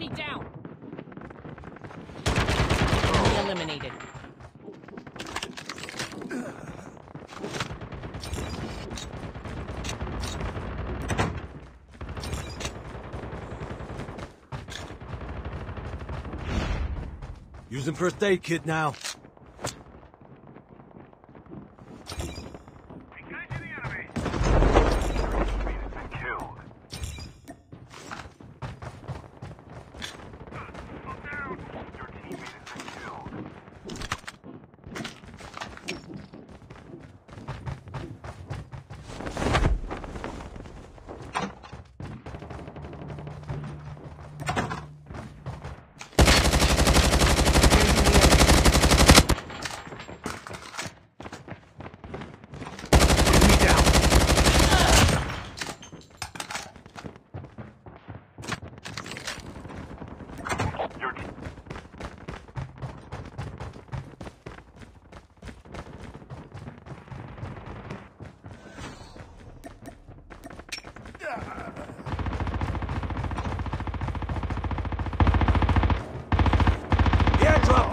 Enemy down. Enemy eliminated. Using first aid kit now.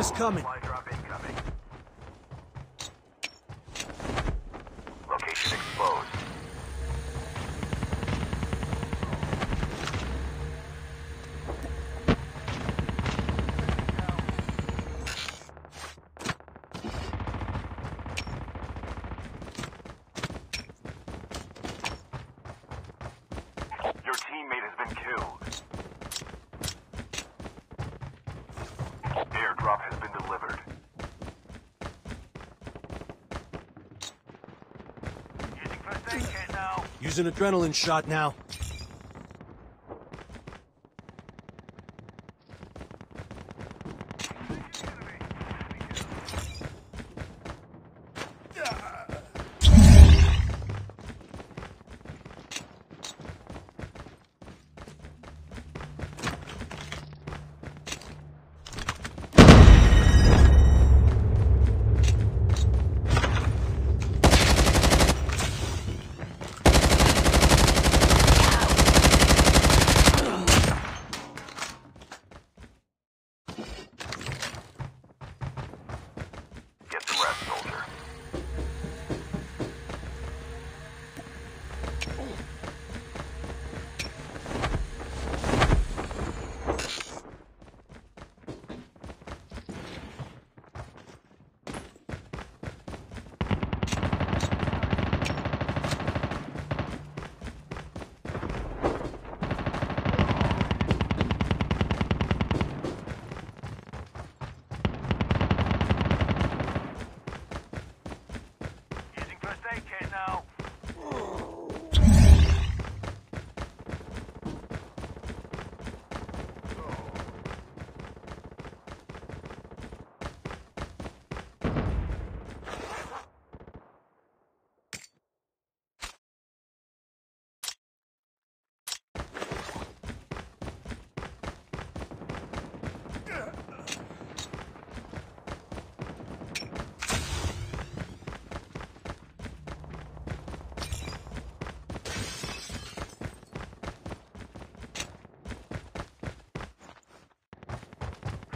is coming. an adrenaline shot now. now.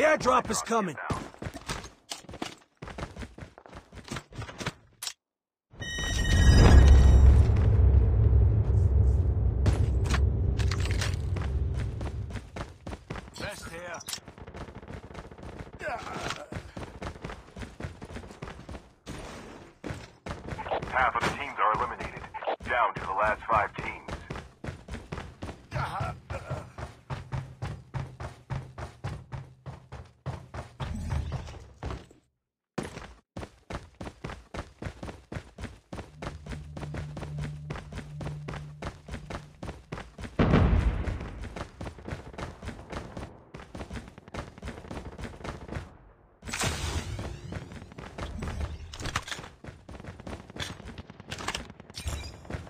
The airdrop is coming. Best here. Half of the teams are eliminated, down to the last five teams.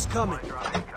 is coming.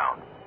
down.